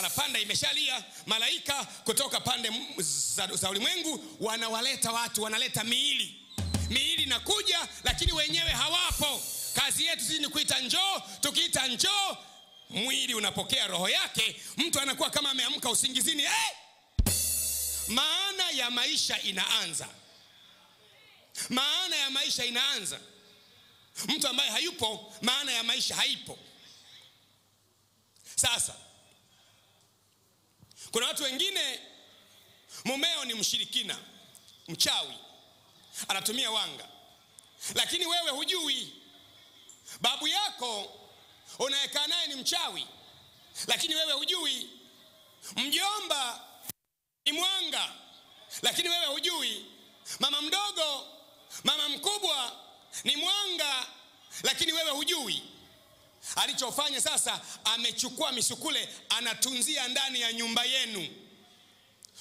parapanda imeshalia. Malaika kutoka pande za, za ulimwengu wanawaleta watu wanaleta miili. Miili inakuja lakini wenyewe hawapo. Kazi yetu sisi ni kuita njoo. Tukiita njoo mwili unapokea roho yake. Mtu anakuwa kama ameamka usingizini eh! maana ya maisha inaanza. Maana ya maisha inaanza. Mtu ambaye hayupo maana ya maisha haipo. Sasa kuna watu wengine mumeo ni mshirikina mchawi anatumia wanga. Lakini wewe hujui. Babu yako unayekaa naye ni mchawi lakini wewe hujui. Mjomba ni mwanga lakini wewe hujui. Mama mdogo mama mkubwa ni mwanga lakini wewe hujui alichofanya sasa amechukua misukule anatunzia ndani ya nyumba yenu.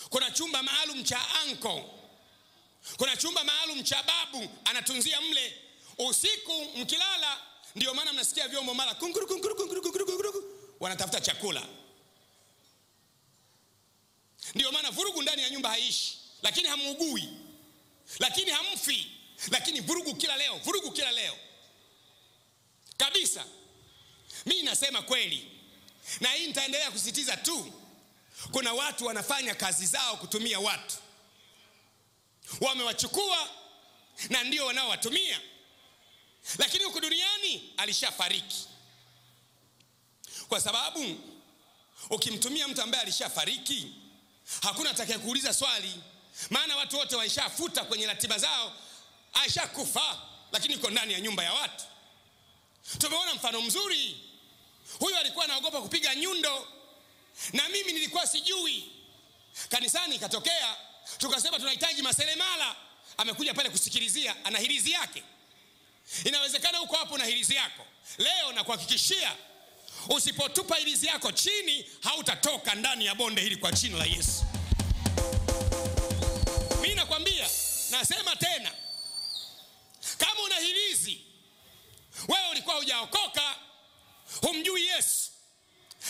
Kuna chumba maalum cha anko. Kuna chumba maalum cha babu anatunzia mle. Usiku mkilala ndio maana mnasikia vyombo mara kunguru kunguru kunguru kunguru kunguru, wanatafuta chakula. Ndio maana vurugu ndani ya nyumba haishi lakini hamuugui. Lakini hamfi. Lakini vurugu kila leo vurugu kila leo. Kabisa mi nasema kweli. Na hii nitaendelea kusisitiza tu. Kuna watu wanafanya kazi zao kutumia watu. Wamewachukua na ndio wanaowatumia. Lakini huku duniani alishafariki. Kwa sababu ukimtumia mtu ambaye alishafariki hakuna atakaye kuuliza swali. Maana watu wote waishafuta kwenye ratiba zao. Aishakufa lakini iko ndani ya nyumba ya watu. Tumeona mfano mzuri huyu alikuwa anaogopa kupiga nyundo. Na mimi nilikuwa sijui. Kanisani ikatokea tukasema tunahitaji maselemala amekuja pale kusikilizia ana hirizi yake. Inawezekana uko hapo na hirizi yako. Leo nakuhakikishia usipotupa hirizi yako chini hautatoka ndani ya bonde hili kwa jina la yesu. Mimi nakwambia nasema tena kama una hirizi wewe ulikuwa hujaokoka humjui yesu.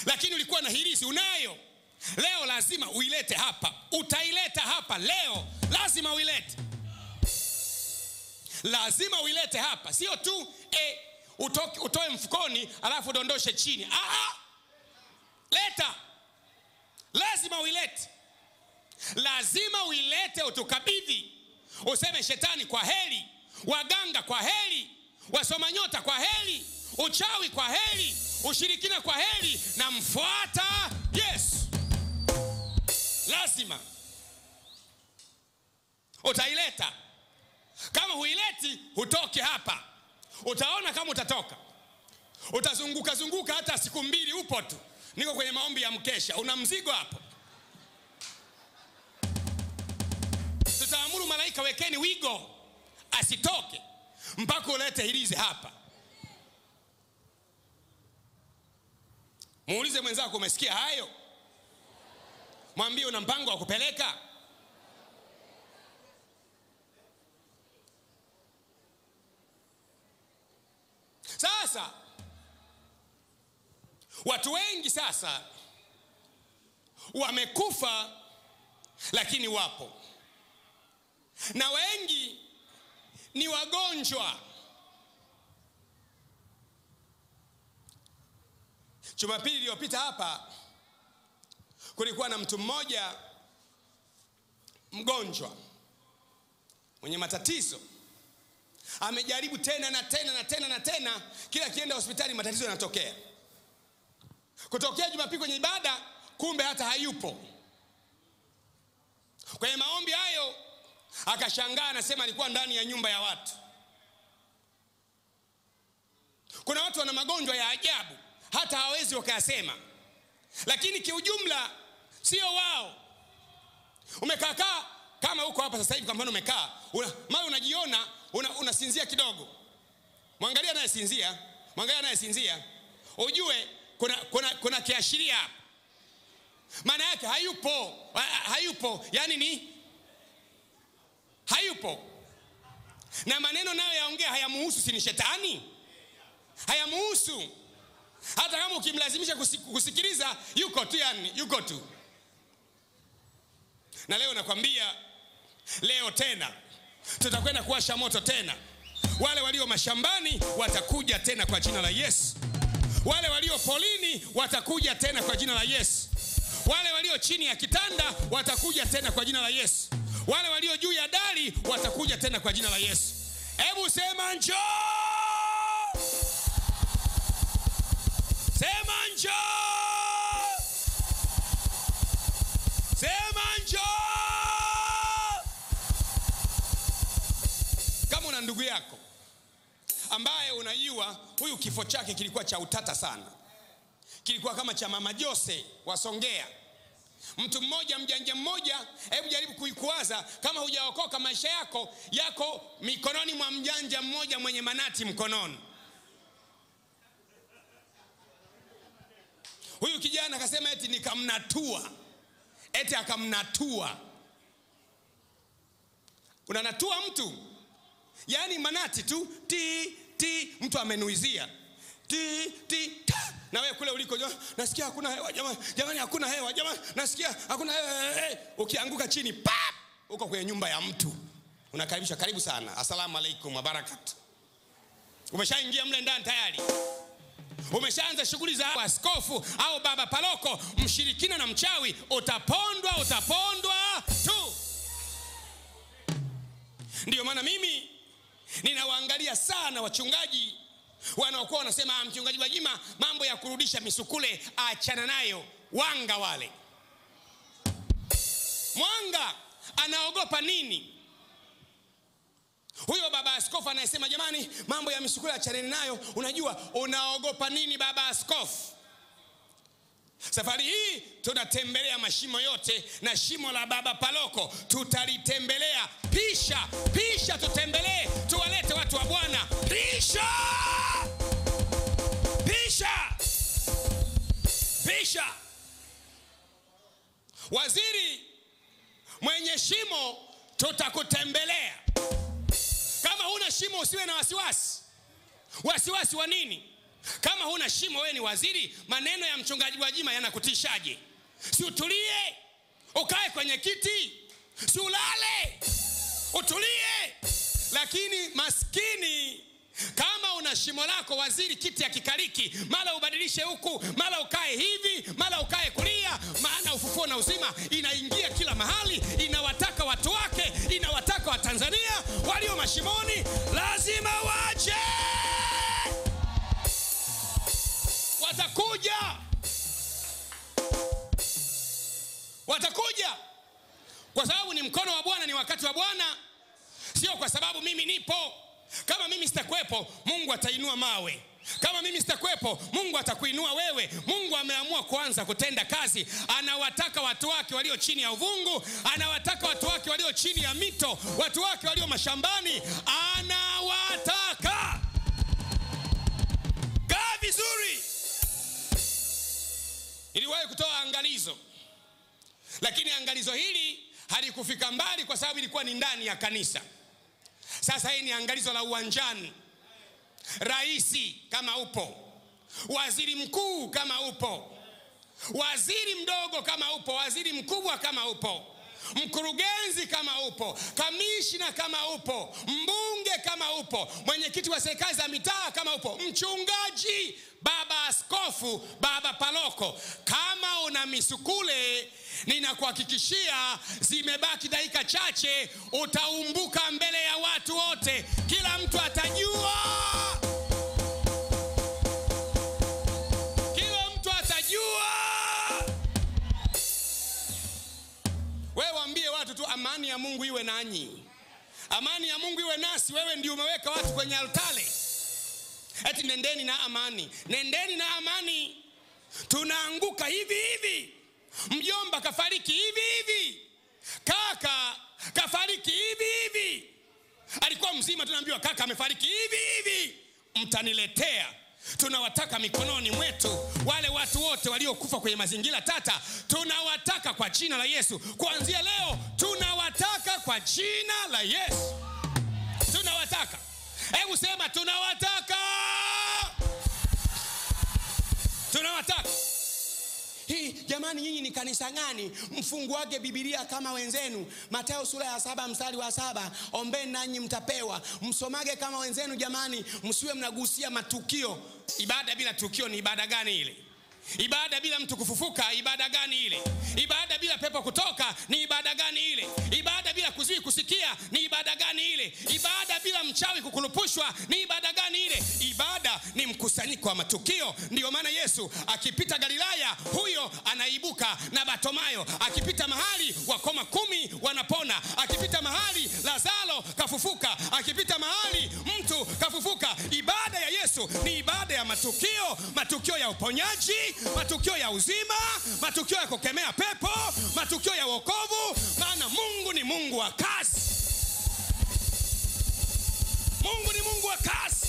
Lakini ulikuwa na hirizi unayo. Leo lazima uilete hapa. Utaileta hapa leo. Lazima uilete. Lazima uilete hapa. Sio tu e, utoke, utoe mfukoni alafu udondoshe chini. Aha! leta. Lazima uilete. Lazima uilete utukabidhi. Useme shetani kwa heli waganga kwa heli wasoma nyota kwa heri uchawi kwa heri ushirikina kwa heri na mfuata yesu. Lazima utaileta. Kama huileti hutoke hapa. Utaona kama utatoka. Utazunguka zunguka hata siku mbili upo tu. Niko kwenye maombi ya mkesha. Una mzigo hapo. Tutaamuru malaika wekeni wigo. Asitoke mpaka ulete hilizi hapa muulize mwenzako umesikia hayo? Mwambie una mpango wa kupeleka. Sasa watu wengi sasa wamekufa lakini wapo. Na wengi ni wagonjwa jumapili iliyopita hapa kulikuwa na mtu mmoja mgonjwa mwenye matatizo. Amejaribu tena na tena na tena na tena kila akienda hospitali matatizo yanatokea. Kutokea jumapili kwenye ibada kumbe hata hayupo. Kwenye maombi hayo akashangaa anasema alikuwa ndani ya nyumba ya watu. Kuna watu wana magonjwa ya ajabu hata hawawezi wakayasema. Lakini kiujumla sio wao. Umekaakaa kama huko hapa sasa hivi kwa mfano umekaa una, mara unajiona unasinzia una, kidogo. Mwangalia anayesinzia mwangalia anayesinzia. Ujue kuna, kuna, kuna kiashiria hapa. Maana yake hayupo hayupo. Yani ni hayupo. Na maneno nayo yaongea hayamuhusu si ni shetani? Hayamuhusu hata kama ukimlazimisha kusikiliza yuko tu yani yuko tu. Na leo nakwambia leo tena tutakwenda kuwasha moto tena. Wale walio mashambani watakuja tena kwa jina la yesu. Wale walio polini watakuja tena kwa jina la yesu. Wale walio chini ya kitanda watakuja tena kwa jina la yesu. Wale walio juu ya dari watakuja tena kwa jina la yesu. Hebu sema njoo sema njoo. Sema njoo. Kama una ndugu yako ambaye unajua huyu kifo chake kilikuwa cha utata sana. Kilikuwa kama cha mama jose wasongea mtu mmoja mjanja mmoja hebu jaribu kuikuwaza kama hujaokoka maisha yako yako mikononi mwa mjanja mmoja mwenye manati mkononi huyu kijana akasema eti nikamnatua. Eti akamnatua. Unanatua mtu? Yaani manati tu ti ti mtu amenuizia. Ti ti ta. Na wewe kule uliko "Ja, nasikia hakuna hewa jamani jamani hakuna hewa jamani nasikia hakuna hewa hey. ukianguka chini pap uko kwenye nyumba ya mtu. Unakaribishwa karibu sana. Asalamu alaikum wabarakatu umeshaingia mle ndani tayari umeshaanza shughuli za askofu au baba paroko mshirikina na mchawi utapondwa utapondwa tu ndiyo maana mimi ninawaangalia sana wachungaji wanaokuwa wanasema "Ah, mchungaji Gwajima, mambo ya kurudisha misukule achana nayo. Wanga wale, mwanga anaogopa nini? Huyo baba askofu anayesema jamani, mambo ya misukule achaneni nayo, unajua unaogopa nini baba askofu? Safari hii tunatembelea mashimo yote na shimo la baba Paloko tutalitembelea. Pisha pisha, tutembelee, tuwalete watu wa Bwana. Pisha pisha pisha. Waziri mwenye shimo, tutakutembelea. Kama huna shimo, usiwe na wasiwasi. Wasiwasi wa nini? Kama huna shimo, wewe ni waziri. Maneno ya mchungaji wajima yanakutishaje? Si utulie, ukae kwenye kiti, si ulale, utulie. Lakini maskini kama una shimo lako waziri, kiti akikaliki, mara ubadilishe huku, mara ukae hivi, mara ukae kulia, maana ufufuo na uzima inaingia kila mahali, inawataka watu wake, inawataka Watanzania walio mashimoni lazima waje, watakuja, watakuja! Kwa sababu ni mkono wa Bwana, ni wakati wa Bwana, sio kwa sababu mimi nipo. Kama mimi sitakuwepo, Mungu atainua mawe. Kama mimi sitakuwepo, Mungu atakuinua wewe. Mungu ameamua kuanza kutenda kazi. Anawataka watu wake walio chini ya uvungu, anawataka watu wake walio chini ya mito, watu wake walio mashambani, anawataka. Kaa vizuri. iliwahi kutoa angalizo, lakini angalizo hili halikufika mbali kwa sababu ilikuwa ni ndani ya kanisa. Sasa hii ni angalizo la uwanjani. Raisi kama upo, waziri mkuu kama upo, waziri mdogo kama upo, waziri mkubwa kama upo, mkurugenzi kama upo, kamishna kama upo, mbunge kama upo, mwenyekiti wa serikali za mitaa kama upo, mchungaji, baba askofu, baba paloko, kama una misukule, ninakuhakikishia zimebaki dakika chache, utaumbuka mbele ya watu wote, kila mtu atajua, amani ya Mungu iwe nanyi, amani ya Mungu iwe nasi. Wewe ndio umeweka watu kwenye altare, eti nendeni na amani, nendeni na amani. Tunaanguka hivi hivi, mjomba kafariki hivi hivi, kaka kafariki hivi hivi, alikuwa mzima, tunaambiwa kaka amefariki hivi hivi, mtaniletea tunawataka mikononi mwetu wale watu wote waliokufa kwenye mazingira tata, tunawataka kwa jina la Yesu. Kuanzia leo tunawataka kwa jina la Yesu, tunawataka. Hebu sema tunawataka, tunawataka jamani nyinyi ni kanisa gani? Mfunguage bibilia kama wenzenu. Mateo sura ya saba mstari wa saba. Ombeni nanyi mtapewa. Msomage kama wenzenu jamani. Msiwe mnagusia matukio. Ibada bila tukio ni ibada gani ile ibada bila mtu kufufuka ibada gani ile? Ibada bila pepo kutoka ni ibada gani ile? Ibada bila kuzii kusikia ni ibada gani ile? Ibada bila mchawi kukulupushwa ni ibada gani ile? Ibada ni mkusanyiko wa matukio. Ndiyo maana yesu akipita galilaya huyo anaibuka na batomayo akipita mahali wakoma kumi wanapona. Akipita mahali lazaro kafufuka. Akipita mahali mtu kafufuka. Ibada ya yesu ni ibada ya matukio matukio ya uponyaji matukio ya uzima matukio ya kukemea pepo matukio ya wokovu maana mungu ni mungu wa kazi. Mungu ni mungu wa kazi.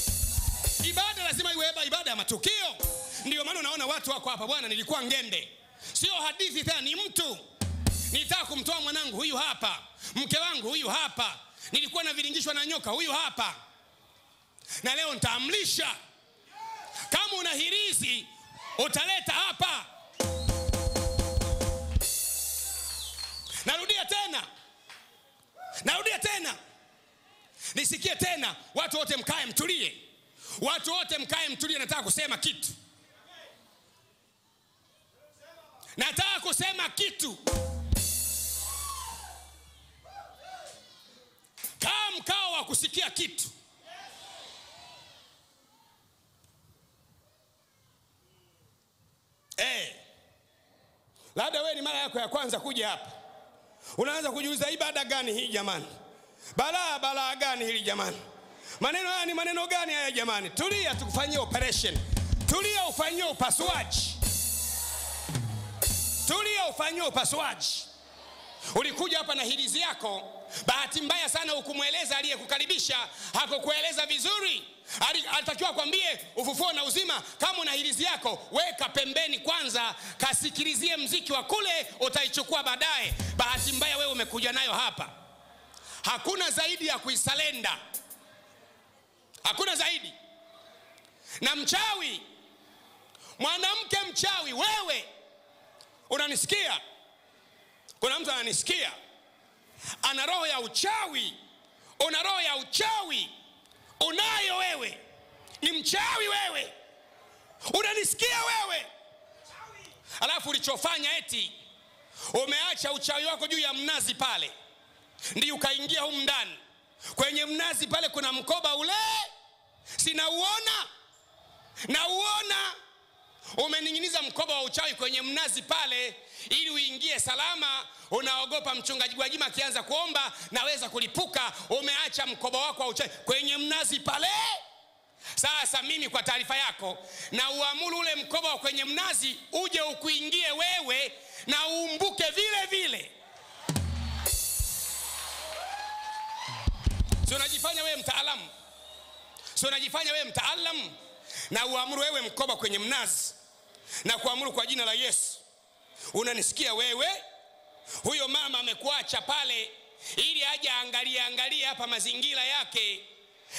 Ibada lazima iwe ibada ya matukio. Ndio maana unaona watu wako hapa bwana nilikuwa ngende. Sio hadithi tena ni mtu. Nilitaka kumtoa mwanangu huyu hapa mke wangu huyu hapa. Nilikuwa naviringishwa na nyoka huyu hapa. Na leo nitaamlisha. Kama una hirizi utaleta hapa. Narudia tena. Narudia tena. Nisikie tena. Watu wote mkae mtulie. Watu wote mkae mtulie. Nataka kusema kitu. Nataka kusema kitu. Kaa mkao wa kusikia kitu hey. labda wewe ni mara yako ya kwanza kuja hapa. Unaanza kujiuliza ibada gani hii jamani? Balaa balaa gani hili jamani? Maneno haya ni maneno gani haya jamani? Tulia tukufanyie operation. Tulia ufanyie upasuaji. Tulia ufanyie upasuaji. Ulikuja hapa na hirizi yako. Bahati mbaya sana ukumweleza aliyekukaribisha. Hakukueleza vizuri alitakiwa kwambie ufufuo na uzima kama una hirizi yako weka pembeni kwanza kasikilizie mziki wa kule utaichukua baadaye. Bahati mbaya wewe umekuja nayo hapa. Hakuna zaidi ya kuisalenda. Hakuna zaidi. Na mchawi mwanamke mchawi wewe unanisikia? Kuna mtu ananisikia? Ana roho ya uchawi. Una roho ya uchawi unayo wewe. Ni mchawi wewe. Unanisikia wewe. Alafu ulichofanya eti umeacha uchawi wako juu ya mnazi pale. Ndio ukaingia humu ndani. Kwenye mnazi pale kuna mkoba ule. Sinauona? Nauona. Umening'iniza mkoba wa uchawi kwenye mnazi pale ili uingie salama unaogopa mchungaji gwajima akianza kuomba naweza kulipuka umeacha mkoba wako wa kwenye mnazi pale. Sasa mimi kwa taarifa yako na uamuru ule mkoba wa kwenye mnazi uje ukuingie wewe na uumbuke vile vile. Si unajifanya wewe mtaalamu? Si unajifanya wewe mtaalamu? Na uamuru wewe mkoba kwenye mnazi na kuamuru kwa jina la yesu unanisikia wewe? Huyo mama amekuacha pale ili aje angalie angalie hapa mazingira yake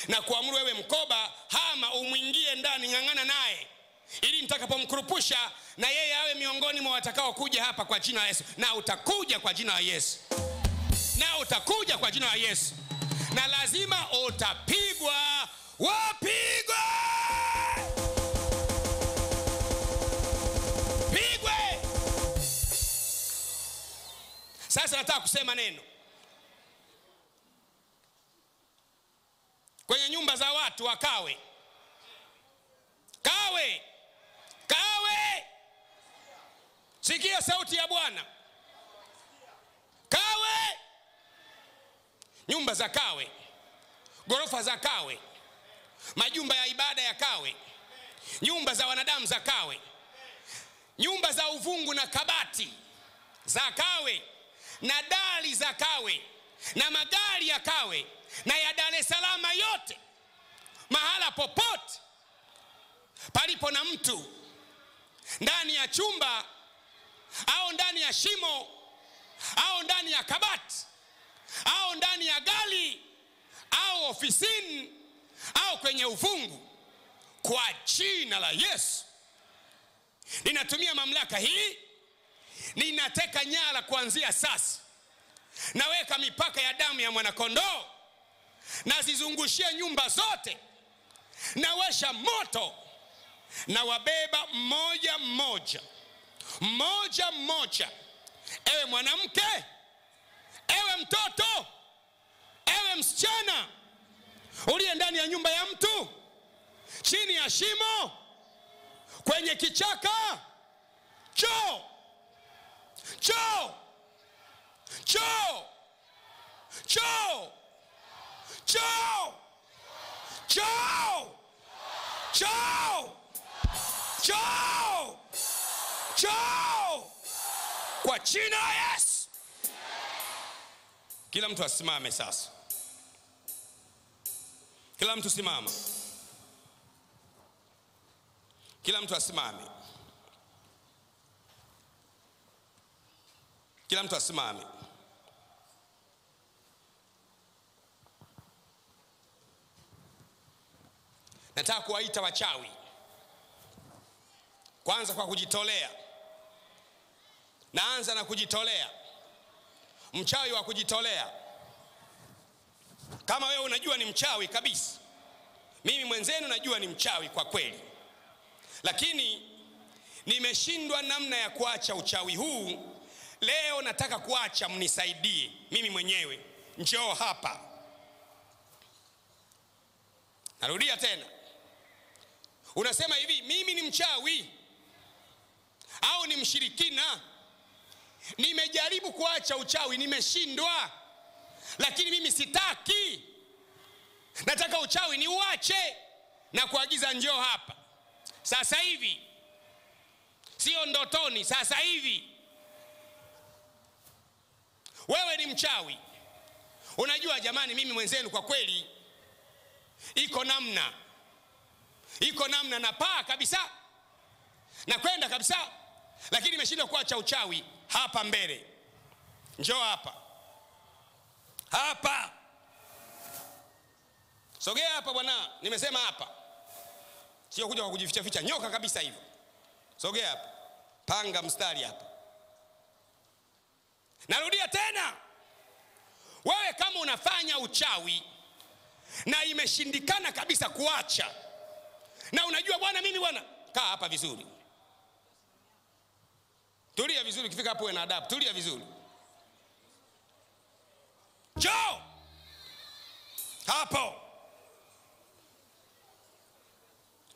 na kuamuru wewe mkoba hama umwingie ndani ng'ang'ana naye ili nitakapomkurupusha na yeye awe miongoni mwa watakao kuja hapa kwa jina la yesu. Na utakuja kwa jina la yesu. Na utakuja kwa jina la yesu. Na lazima utapigwa wapigwe sasa nataka kusema neno. Kwenye nyumba za watu wakawe kawe. Kawe! Sikia sauti ya bwana. Kawe! Nyumba za kawe. Ghorofa za kawe. Majumba ya ibada ya kawe. Nyumba za wanadamu za kawe. Nyumba za uvungu na kabati za kawe na dali za kawe na magari ya kawe na ya dar es Salaam yote mahala popote palipo na mtu ndani ya chumba au ndani ya shimo au ndani ya kabati au ndani ya gari au ofisini au kwenye uvungu, kwa jina la yesu. Ninatumia mamlaka hii ninateka nyara kuanzia sasa. Naweka mipaka ya damu ya mwanakondoo. Nazizungushia nyumba zote. Nawasha moto. Na wabeba mmoja mmoja. Mmoja mmoja. Ewe mwanamke. Ewe mtoto. Ewe msichana. Uliye ndani ya nyumba ya mtu. Chini ya shimo. Kwenye kichaka. Choo choo Njoo! Njoo! Njoo! Njoo! Njoo! Njoo! Njoo! kwa jina la yesu kila mtu asimame sasa kila mtu simama kila mtu asimame kila mtu asimame nataka kuwaita wachawi. Kwanza kwa kujitolea. Naanza na kujitolea. Mchawi wa kujitolea. Kama wewe unajua ni mchawi kabisa mimi mwenzenu najua ni mchawi kwa kweli. Lakini nimeshindwa namna ya kuacha uchawi huu leo nataka kuacha mnisaidie mimi mwenyewe. Njoo hapa. Narudia tena. Unasema hivi mimi ni mchawi au ni mshirikina? Nimejaribu kuacha uchawi nimeshindwa lakini mimi sitaki. Nataka uchawi ni uache na kuagiza njoo hapa. Sasa hivi sio ndotoni sasa hivi wewe ni mchawi. Unajua jamani mimi mwenzenu kwa kweli iko namna iko namna na paa kabisa nakwenda kabisa lakini imeshindwa kuacha uchawi hapa mbele. Njoo hapa. Hapa. Sogea hapa bwana nimesema hapa. Sio kuja kwa kujifichaficha, nyoka kabisa hivyo. Sogea hapa. Panga mstari hapa narudia tena. Wewe kama unafanya uchawi na imeshindikana kabisa kuacha na unajua bwana mimi bwana kaa hapa vizuri. Tulia vizuri ukifika hapo na adabu. Tulia vizuri. Jo hapo.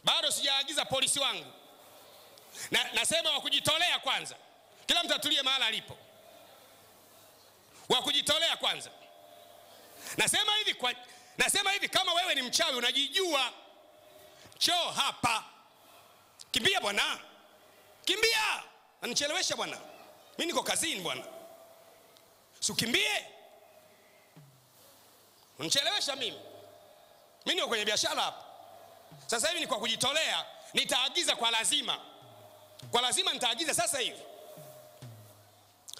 Bado sijaagiza polisi wangu. Na, nasema wa kujitolea kwanza. Kila mtu atulie mahala alipo wa kujitolea kwanza. Nasema hivi kwa, nasema hivi kama wewe ni mchawi unajijua. Choo hapa. Kimbia bwana. Kimbia. Anichelewesha bwana. Mi niko kazini bwana. Siukimbie unichelewesha mimi. Mi niko kwenye biashara hapa. Sasa hivi ni kwa kujitolea. Nitaagiza kwa lazima. Kwa lazima nitaagiza sasa hivi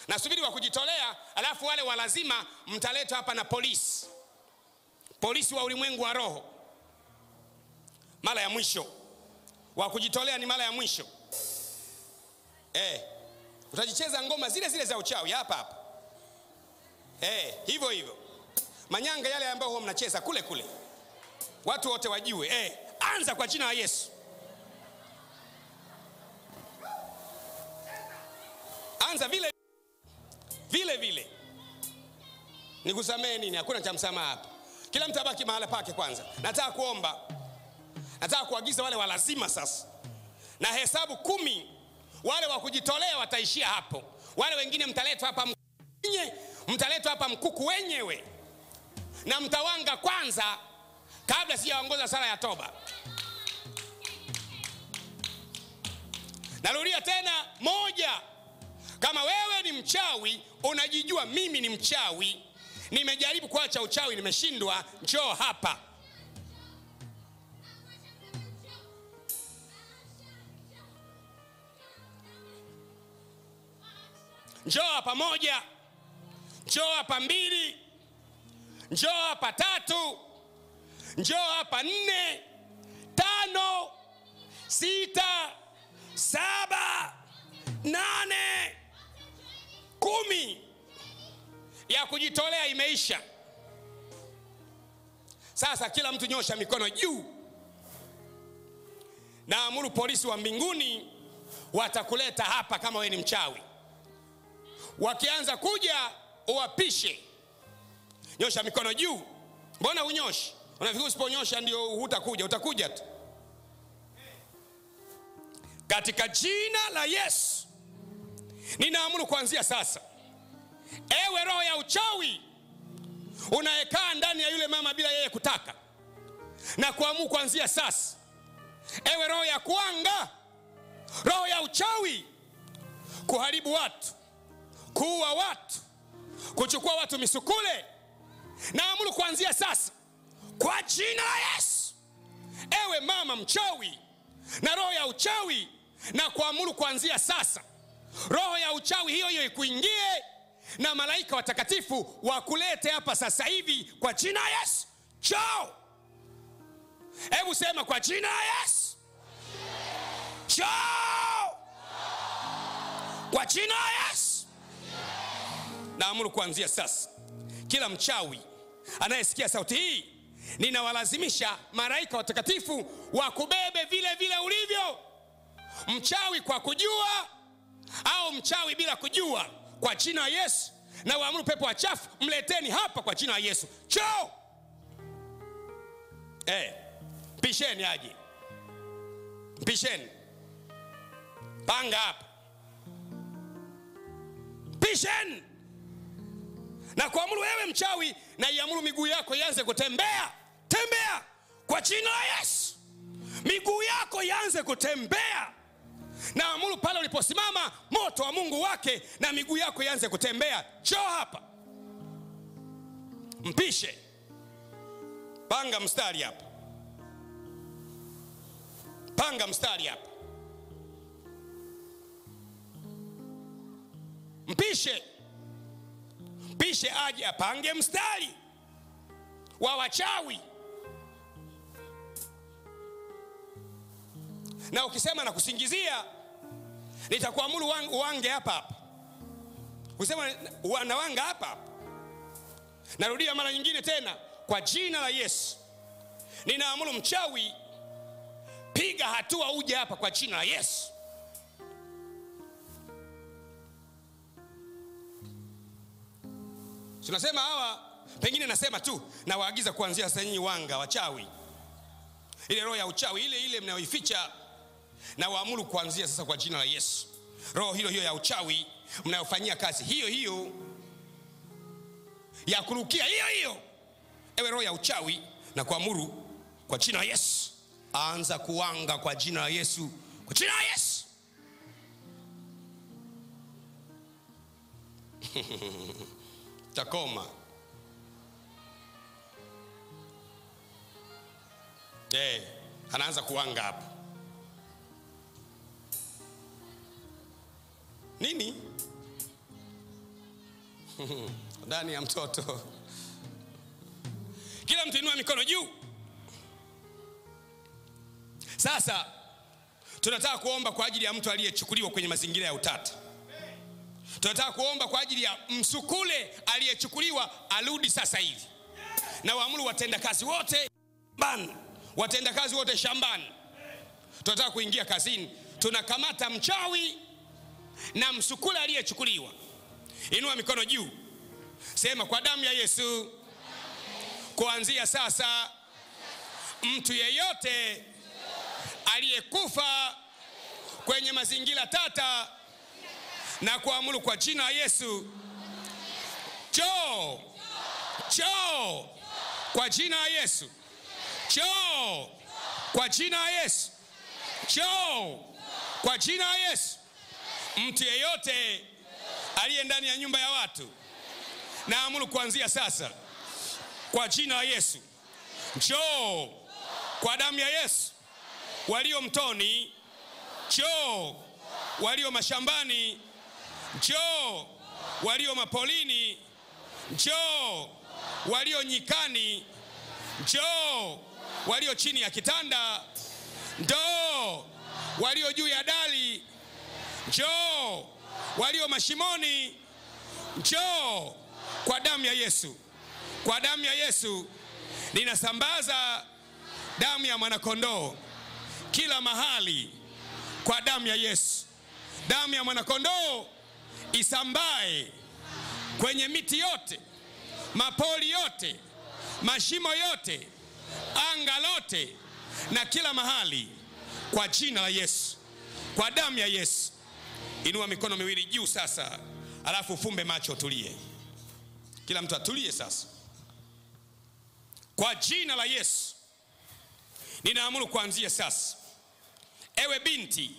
nasubiri wa kujitolea alafu wale walazima mtaletwa hapa na polisi. Polisi wa ulimwengu wa roho. Mara ya mwisho. Wa kujitolea ni mara ya mwisho. Eh, utajicheza ngoma zile zile za uchawi hapa hapa. Eh, hivyo hivyo. Manyanga yale ambayo huwa mnacheza kule kule. Watu wote wajue. Eh, anza kwa jina la yesu. Anza vile vile vile. Nikusamee nini? Hakuna cha msamaha hapa. Kila mtu abaki mahala pake kwanza. Nataka kuomba. Nataka kuagiza wale walazima sasa. Na hesabu kumi wale wa kujitolea wataishia hapo. Wale wengine mtaletwa hapa mkuku, mtaletwa hapa mkuku wenyewe. Na mtawanga kwanza kabla sijaongoza sala ya toba. Narudia tena moja kama wewe ni mchawi unajijua mimi ni mchawi. Nimejaribu kuacha uchawi nimeshindwa. Njoo hapa. Njoo hapa moja. Njoo hapa mbili. Njoo hapa tatu. Njoo hapa nne. Tano. Sita. Saba. Nane kumi ya kujitolea imeisha. Sasa kila mtu nyosha mikono juu. Naamuru polisi wa mbinguni watakuleta hapa kama wewe ni mchawi. Wakianza kuja uwapishe. Nyosha mikono juu. Mbona unyoshi unafikiri usiponyosha ndio hutakuja? Utakuja tu. Katika jina la yesu ninaamuru kuanzia sasa. Ewe roho ya uchawi unayekaa ndani ya yule mama bila yeye kutaka na kuamuru kuanzia sasa. Ewe roho ya kuanga roho ya uchawi kuharibu watu kuua watu kuchukua watu misukule. Naamuru kuanzia sasa kwa jina la yesu. Ewe mama mchawi na roho ya uchawi na kuamuru kuanzia sasa roho ya uchawi hiyo hiyo ikuingie na malaika watakatifu wakulete hapa sasa hivi kwa jina ya yesu. Chao hebu sema kwa jina ya yesu. Chao kwa jina ya yesu. Naamuru kuanzia sasa kila mchawi anayesikia sauti hii ninawalazimisha malaika watakatifu wakubebe vile vile ulivyo. Mchawi kwa kujua au mchawi bila kujua kwa jina ya yesu. Na waamuru pepo wachafu mleteni hapa kwa jina ya yesu. Choo! Eh, mpisheni aje. Mpisheni. Panga hapa. Pisheni na kuamuru wewe mchawi na iamuru miguu yako ianze kutembea. Tembea! Kwa jina la yesu! Miguu yako ianze kutembea na amuru pale uliposimama moto wa mungu wake na miguu yako ianze kutembea. Cho hapa. Mpishe. Panga mstari hapa. Panga mstari hapa. Mpishe. Mpishe aje apange mstari wa wachawi. Na ukisema na kusingizia nitakuamuru uwange hapa hapa. Ukisema nawanga hapa hapa. Narudia mara nyingine tena kwa jina la yesu. Ninaamuru mchawi piga hatua uje hapa kwa jina la yesu. Tunasema hawa pengine nasema tu nawaagiza kuanzia sasa wanga wachawi. Ile roho ya uchawi ile ile mnayoificha na waamuru kuanzia sasa kwa jina la yesu. Roho hiyo hiyo ya uchawi mnayofanyia kazi hiyo hiyo ya kurukia hiyo hiyo. Ewe roho ya uchawi na kuamuru kwa jina la yesu. Anza kuanga kwa jina la yesu. Kwa jina la yesu. Takoma. Hey, anaanza kuanga hapo nini? Ndani ya mtoto. Kila mtu inua mikono juu. Sasa tunataka kuomba kwa ajili ya mtu aliyechukuliwa kwenye mazingira ya utata. Tunataka kuomba kwa ajili ya msukule aliyechukuliwa arudi sasa hivi. Na waamuru watendakazi wote watendakazi wote shambani. Tunataka kuingia kazini. Tunakamata mchawi na msukula aliyechukuliwa. Inua mikono juu. Sema kwa damu ya yesu. Kuanzia sasa mtu yeyote aliyekufa kwenye mazingira tata na kuamuru kwa jina la yesu choo choo kwa jina la yesu choo kwa jina la yesu choo kwa jina la yesu mtu yeyote aliye ndani ya nyumba ya watu naamuru kuanzia sasa kwa jina la yesu. Njoo kwa damu ya yesu. Walio mtoni njoo. Walio mashambani njoo. Walio mapolini njoo. Walio nyikani njoo. Walio chini ya kitanda ndoo. Walio juu ya dari njoo, walio mashimoni njoo, kwa damu ya Yesu, kwa damu ya Yesu ninasambaza damu ya mwanakondoo kila mahali, kwa damu ya Yesu. Damu ya mwanakondoo isambae kwenye miti yote, mapoli yote, mashimo yote, anga lote na kila mahali, kwa jina la Yesu, kwa damu ya Yesu. Inua mikono miwili juu sasa, alafu ufumbe macho, utulie. Kila mtu atulie sasa. Kwa jina la Yesu ninaamuru kuanzia sasa, ewe binti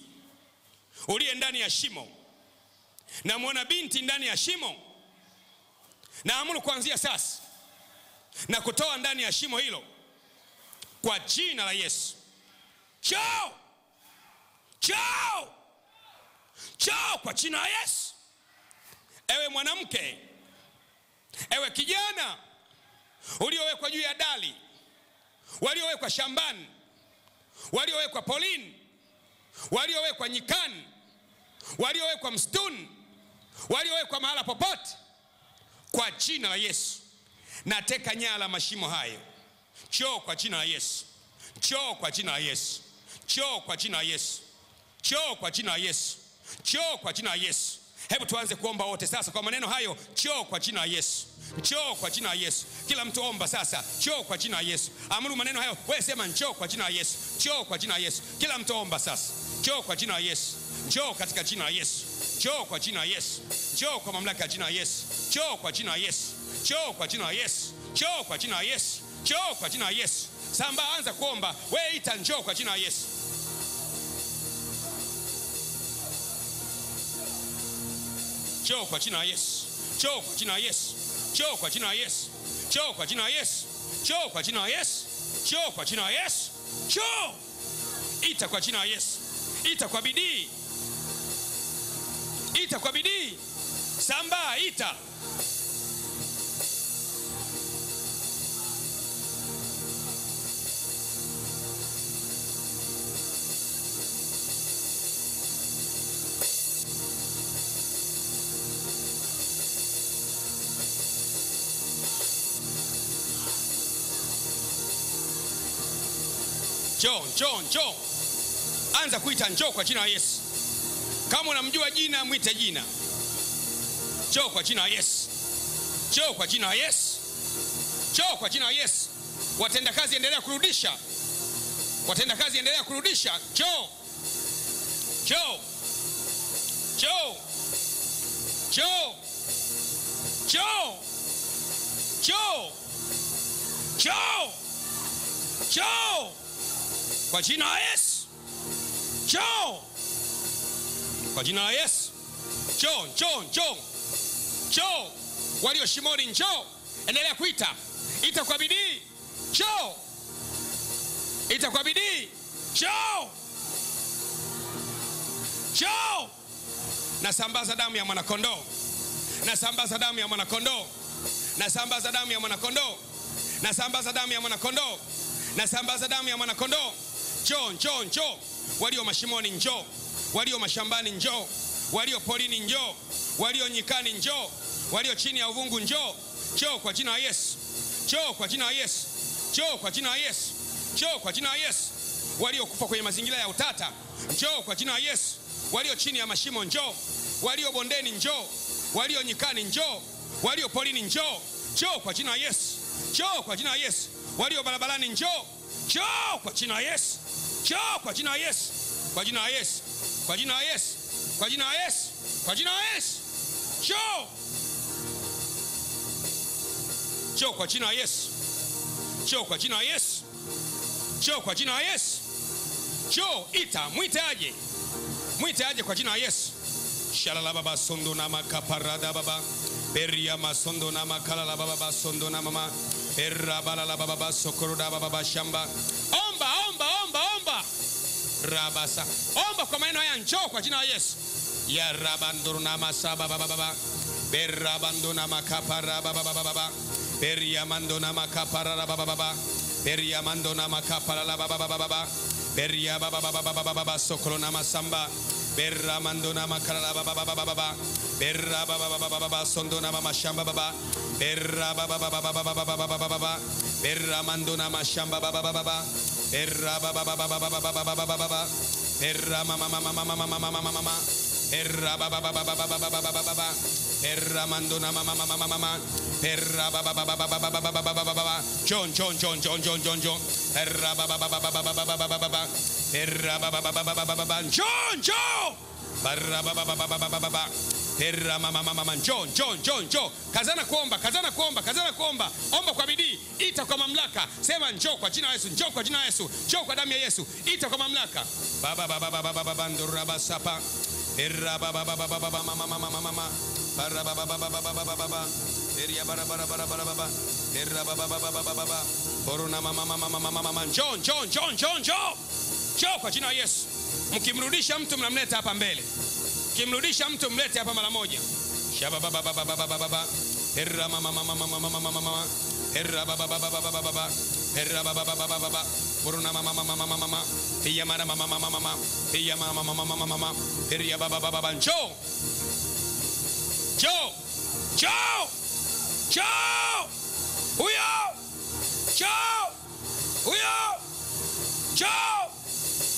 uliye ndani ya shimo, namwona binti ndani ya shimo, naamuru kuanzia sasa na kutoa ndani ya shimo hilo kwa jina la Yesu. Chao choo, choo kwa jina la Yesu. Ewe mwanamke, ewe kijana uliowekwa juu ya dali, waliowekwa shambani, waliowekwa polini, waliowekwa nyikani, waliowekwa mstuni waliowekwa mahala popote, kwa jina la Yesu. Nateka nyala mashimo hayo. Choo kwa jina la Yesu, choo kwa jina la Yesu, choo kwa jina la Yesu, choo kwa jina la Yesu, choo kwa jina la Yesu. Hebu tuanze kuomba wote sasa kwa maneno hayo, choo kwa jina la Yesu Njoo kwa jina la Yesu. Kila mtu omba sasa, njoo kwa jina la Yesu. Amuru maneno hayo, wewe sema njoo kwa jina la Yesu, njoo kwa jina la Yesu. Kila mtu omba sasa, njoo kwa jina la Yesu, njoo katika jina la Yesu, njoo kwa jina la Yesu, njoo kwa mamlaka ya jina la Yesu, njoo kwa jina la Yesu, njoo kwa jina la Yesu, njoo kwa jina la Yesu, njoo kwa jina la Yesu. Samba, anza kuomba, wewe ita njoo kwa jina la Yesu. Njoo kwa jina la Yesu, njoo kwa jina la Yesu Njoo kwa jina la Yesu. Njoo kwa jina la Yesu. Njoo kwa jina la Yesu. Njoo kwa jina la Yesu. Njoo. Ita kwa jina la Yesu. Ita kwa bidii. Ita kwa bidii. Samba, ita. njoo, njoo. Anza kuita njoo kwa jina la Yesu. Kama unamjua jina, mwite jina. Njoo kwa jina la Yesu. Njoo kwa jina la Yesu. Njoo kwa jina la Yesu. Watendakazi, endelea kurudisha. Watendakazi, endelea kurudisha. Njoo, njoo, njoo, njoo, njoo, njoo, njoo, njoo kwa jina la Yesu, njoo. Kwa jina la Yesu, njoo, njoo, njoo, njoo. Walio shimoni, njoo. Endelea kuita, ita kwa bidii, njoo, ita kwa bidii, njoo, njoo. Nasambaza damu ya mwanakondoo, nasambaza damu ya mwanakondoo, nasambaza damu ya mwanakondoo, nasambaza damu ya mwanakondoo, nasambaza damu ya mwanakondoo Njoo, njoo, njoo. Walio mashimoni njoo, walio mashambani njoo, walio polini njoo, walio nyikani njoo, walio chini ya uvungu njoo. Njoo kwa jina la Yesu, njoo kwa jina la Yesu, njoo kwa jina la Yesu, njoo kwa jina la Yesu. Waliokufa kwenye mazingira ya utata njoo kwa jina la Yesu, walio chini ya mashimo njoo, walio bondeni njoo, walio nyikani njoo, walio polini njoo. Njoo kwa jina la Yesu, njoo kwa jina la Yesu, walio barabarani njoo, njoo kwa jina la Yesu Njoo kwa jina la Yesu, kwa jina la Yesu, kwa jina la Yesu, kwa jina la Yesu, kwa jina la Yesu. Njoo, njoo kwa jina la Yesu, njoo kwa jina la Yesu, njoo kwa jina la Yesu. Njoo, ita, mwite aje, mwite aje kwa jina la Yesu. Shalala baba sondo na makaparada baba Beria masondo nama kala la baba basondo nama mama. Erra bala la baba basokoro da baba bashamba. Omba omba omba omba. Rabasa. Omba kwa maneno haya njoo kwa jina la Yesu. Ya rabandoro nama saba baba baba. Berabando nama kapara baba baba baba. Beriamando nama kapara baba baba. Beriamando nama kapara baba baba baba. Beria baba baba baba baba sokoro nama samba berra mando na makala baba baba baba baba berra baba baba baba baba sondo na mama shamba baba berra baba baba baba baba baba baba baba berra mando na mashamba baba baba baba berra baba baba baba baba baba baba baba berra mama mama mama mama mama mama mama berra baba baba baba baba baba baba baba berra mando na mama mama mama mama John, John, John, John, John, John, John. John, John. John, John, John, John. Kazana kuomba, kazana kuomba, kazana kuomba. Omba kwa bidii, ita kwa mamlaka. Sema njoo kwa jina la Yesu, njoo kwa jina la Yesu, njoo kwa damu ya Yesu. Ita kwa mamlaka. Baba baba baba baba baba nduraba sapa. Baba baba baba mama mama mama. Baba baba baba baba baba beria bara bara bara bara baba Era baba baba baba baba Corona mama mama mama mama mama John John John John John. njoo kwa jina la Yesu mkimrudisha mtu mnamleta hapa mbele kimrudisha mtu mlete hapa mara moja shaba baba baba baba baba baba herra mama mama mama mama mama mama Era baba baba baba baba baba herra baba baba baba baba Corona mama mama mama mama Eria mara mama mama mama Eria mama mama mama mama Eria baba baba baba njoo njoo njoo njoo huyo njoo huyo njoo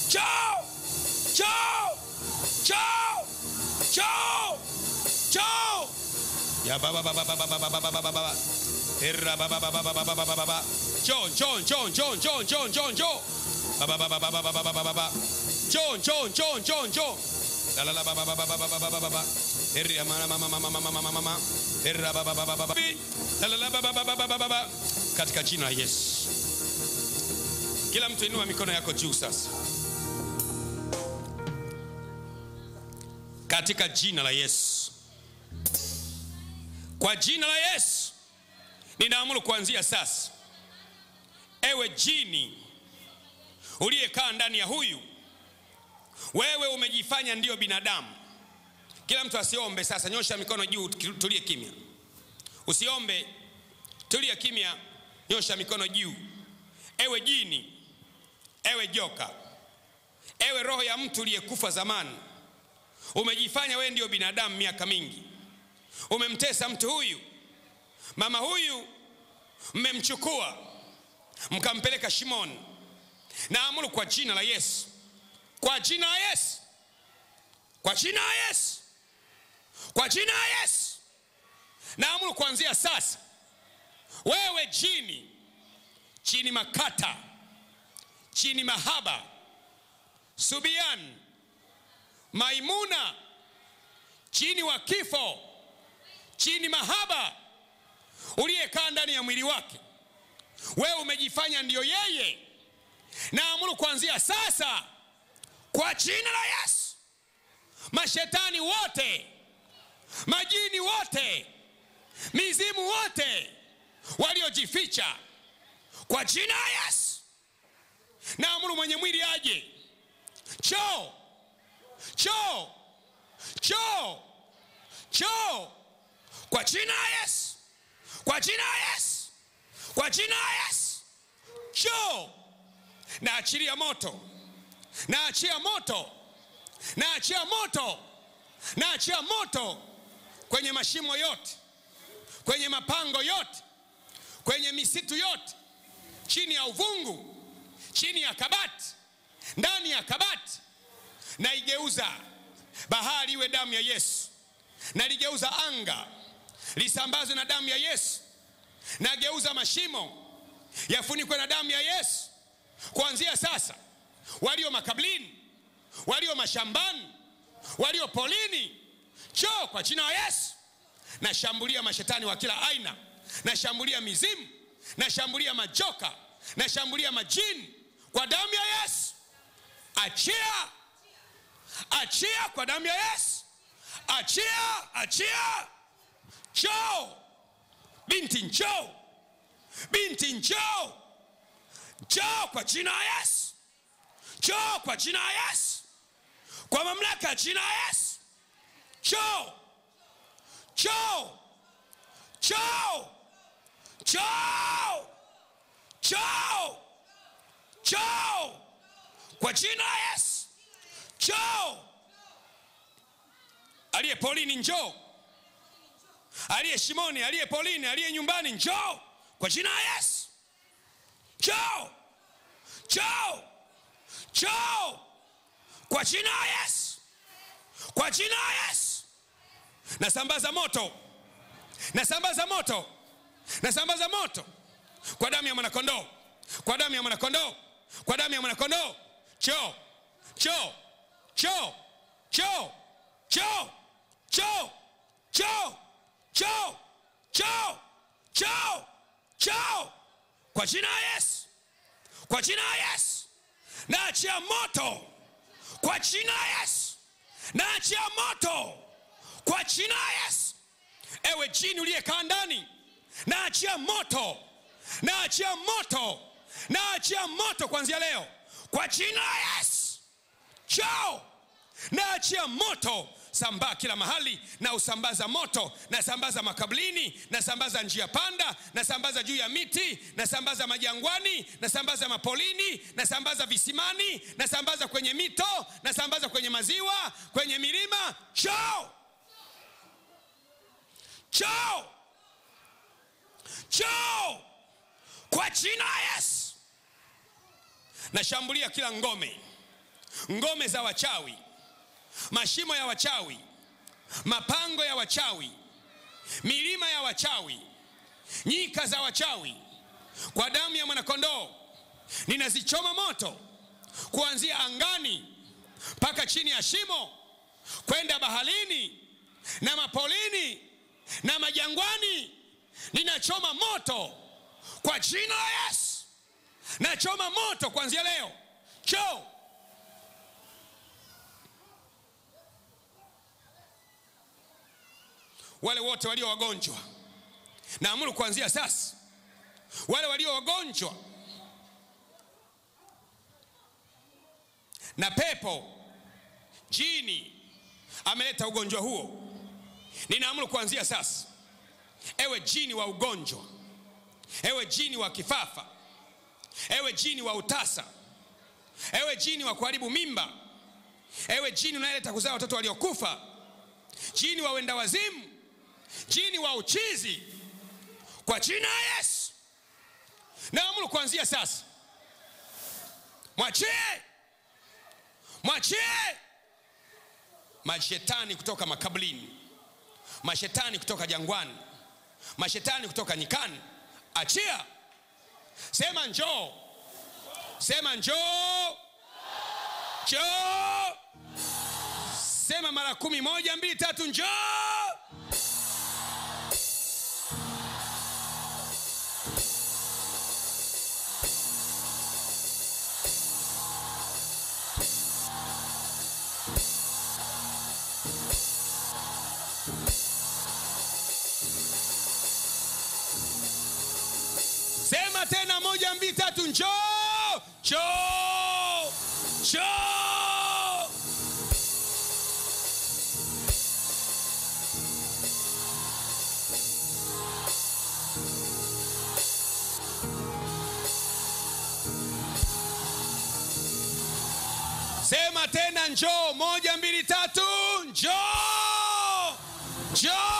njoo njoo njoo njoo njoo ya baba baba baba baba baba baba baba Erra baba baba baba baba baba baba njoo njoo njoo njoo njoo njoo njoo njoo baba baba baba baba baba baba njoo njoo njoo njoo njoo la la la baba baba baba baba baba baba Erra mama mama mama mama mama mama Erra baba baba baba la la la baba baba baba baba katika jina la Yesu kila mtu inua mikono yako juu sasa katika jina la Yesu. Kwa jina la Yesu ninaamuru kuanzia sasa, ewe jini uliyekaa ndani ya huyu, wewe umejifanya ndiyo binadamu. Kila mtu asiombe. Sasa, nyosha mikono juu, tulie kimya, usiombe, tulia kimya, nyosha mikono juu. Ewe jini, ewe joka, ewe roho ya mtu uliyekufa zamani. Umejifanya wewe ndio binadamu miaka mingi, umemtesa mtu huyu, mama huyu, mmemchukua mkampeleka shimoni. Naamuru kwa jina la Yesu, kwa jina la Yesu, kwa jina la Yesu, kwa jina la Yesu, naamuru kuanzia sasa, wewe jini, jini makata, jini mahaba, subian Maimuna, chini wa kifo, chini mahaba, uliyekaa ndani ya mwili wake, wewe umejifanya ndiyo yeye. Naamuru kuanzia sasa, kwa jina la Yesu, mashetani wote, majini wote, mizimu wote waliojificha, kwa jina Yesu, naamuru mwenye mwili aje, choo choo, choo, choo, kwa jina Yesu, kwa jina Yesu, kwa jina Yesu, njoo. Naachilia moto, naachia moto, naachia moto, naachia moto kwenye mashimo yote, kwenye mapango yote, kwenye misitu yote, chini ya uvungu, chini ya kabati, ndani ya kabati naigeuza bahari iwe damu ya Yesu, na ligeuza anga lisambazwe na damu ya Yesu, nageuza mashimo yafunikwe na damu ya Yesu. Kuanzia sasa, walio makablini, walio mashambani, walio polini, njoo kwa jina la Yesu. Nashambulia mashetani wa kila aina, nashambulia mizimu, nashambulia majoka, nashambulia majini. Kwa damu ya Yesu. Achia. Achia kwa damu ya Yesu, achia, achia. choo. Binti, njoo binti, njoo, choo kwa jina la Yesu, njoo kwa jina la Yesu, kwa mamlaka ya jina la Yesu, njoo, njoo, njoo, njoo, njoo, njoo kwa jina yesu. Njoo aliye polini njoo. Aliye shimoni aliye polini aliye nyumbani njoo. Kwa jina yesu. Njoo njoo njoo kwa jina yesu kwa jina la yesu nasambaza moto nasambaza moto nasambaza moto kwa damu ya mwanakondoo kwa damu ya mwanakondoo kwa damu ya mwanakondoo cho cho cho cho choo choo choo choo choo choo choo kwa jina la yesu kwa jina la yesu naachia moto kwa jina la yesu naachia moto. Kwa jina yesu. Ewe jini uliyekaa ndani. Naachia moto. Naachia moto. Naachia moto kuanzia leo. Kwa jina yesu. Chao. Naachia moto sambaa kila mahali na usambaza moto na sambaza makablini nasambaza njia panda na sambaza juu ya miti na sambaza majangwani na sambaza mapolini na sambaza visimani na sambaza kwenye mito na sambaza kwenye maziwa kwenye milima. Chao chao chao kwa jina yesu! Nashambulia kila ngome. Ngome za wachawi mashimo ya wachawi mapango ya wachawi milima ya wachawi nyika za wachawi. Kwa damu ya mwanakondoo ninazichoma moto kuanzia angani mpaka chini ya shimo kwenda baharini na mapolini na majangwani. Ninachoma moto kwa jina la yesu. Nachoma moto kuanzia leo. Choo wale wote walio wagonjwa. Naamuru kuanzia sasa wale walio wagonjwa na pepo jini ameleta ugonjwa huo. Ninaamuru kuanzia sasa ewe jini wa ugonjwa ewe jini wa kifafa ewe jini wa utasa ewe jini wa kuharibu mimba ewe jini unayeleta kuzaa watoto waliokufa jini wa wenda wazimu jini wa uchizi. Kwa jina ya yesu. Naamuru kuanzia sasa. Mwachie. Mwachie. Mashetani kutoka makablini mashetani kutoka jangwani. Mashetani kutoka nyikani. Achia. Sema njoo. Sema njoo. Njoo. Sema mara kumi moja mbili tatu njoo sema tena moja mbili tatu njoo! Njoo! Njoo! Sema tena njoo moja mbili tatu njoo! Njoo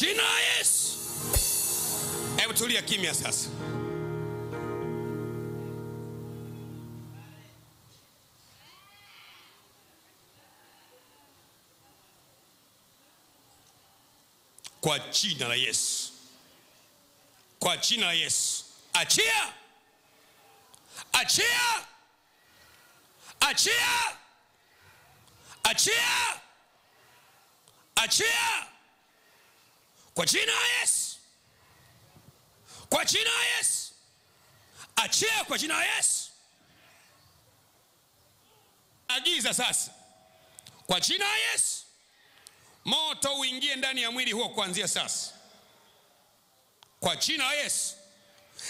jina la yesu. Hebu tulia kimya sasa. Kwa jina la yesu. Kwa jina la yesu. Achia. Achia. Achia. Achia. Achia kwa jina la yesu. Kwa jina la yesu. Achia kwa jina la yesu. Agiza sasa. Kwa jina la yesu. Moto uingie ndani ya mwili huo kuanzia sasa. Kwa jina la yesu.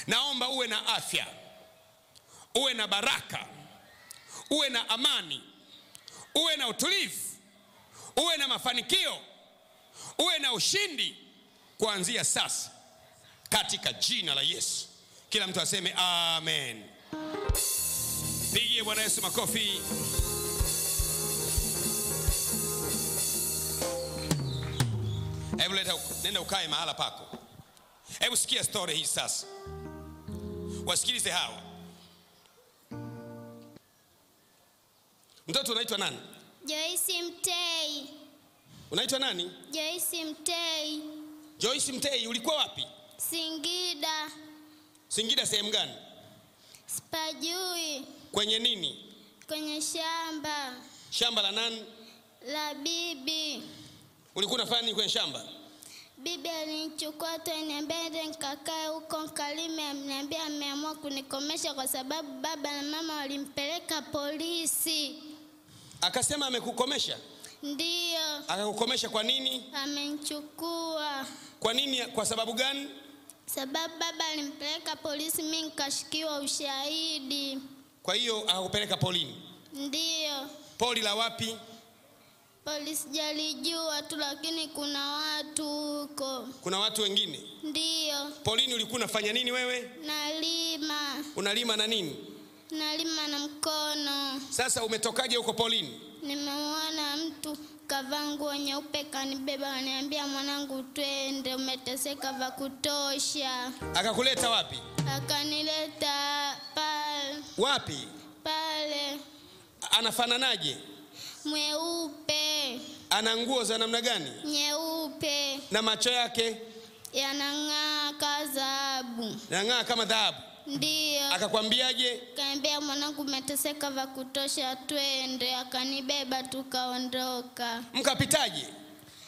Naomba uwe na afya. Uwe na baraka. Uwe na amani. Uwe na utulivu. Uwe na mafanikio. Uwe na ushindi kuanzia sasa katika jina la yesu kila mtu aseme amen. Pigie bwana yesu makofi. Hebu leta nenda ukae mahala pako. Hebu sikia story hii sasa. Wasikilize hawa. Mtoto unaitwa nani? Joyce Mtei, unaitwa nani? Joyce Mtei, joyce mtei ulikuwa wapi? Singida, singida sehemu gani? Sipajui, kwenye nini? Kwenye shamba. Shamba la nani? La bibi. ulikuwa unafanya nini kwenye shamba? Bibi alinichukua tu niambia ende nikakae huko nkalime, ameniambia ameamua kunikomesha kwa sababu baba na mama walimpeleka polisi. akasema amekukomesha Ndiyo, akakukomesha kwa nini? Amenichukua. Kwa nini? Kwa sababu gani? Sababu baba alimpeleka polisi, mimi nikashikiwa ushahidi. kwa hiyo akakupeleka polini? Ndiyo, poli la wapi? Polisi jalijua tu, lakini kuna watu huko. kuna watu wengine? Ndiyo, polini ulikuwa unafanya nini wewe? Nalima. Unalima na nini? Nalima na mkono. sasa umetokaje huko polini Nimemwona mtu kavaa nguo nyeupe, kanibeba, ananiambia mwanangu, twende, umeteseka vya kutosha. akakuleta wapi? Akanileta pale. Wapi? Pale, anafananaje? Mweupe. Ana nguo za namna gani? Nyeupe, na macho yake? Yanang'aa kama dhahabu. Yanang'aa kama dhahabu Ndiyo, akakwambiaje? Kaambia mwanangu, umeteseka vya kutosha, twende. Akanibeba tukaondoka, mkapitaje?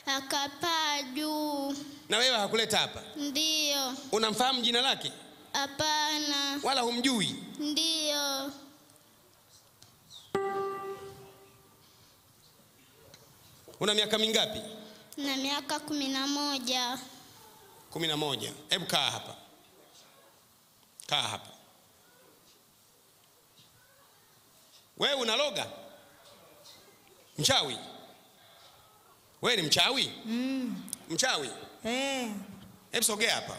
Akapaa juu. na wewe hakuleta hapa? Ndiyo, unamfahamu jina lake? Hapana, wala humjui? Ndiyo. una miaka mingapi? Na miaka kumi na moja. kumi na moja. Hebu kaa hapa kaa hapa. Wewe unaloga? Mchawi. Wewe ni mchawi? Mm. mchawi. Eh, hebu sogea hapa.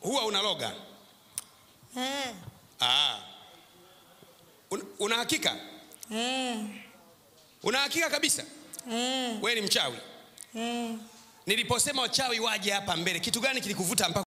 Huwa unaloga? Eh, ah. Un, una hakika? Eh, una hakika kabisa? Eh, wewe ni mchawi eh. niliposema wachawi waje hapa mbele kitu gani kilikuvuta mpaka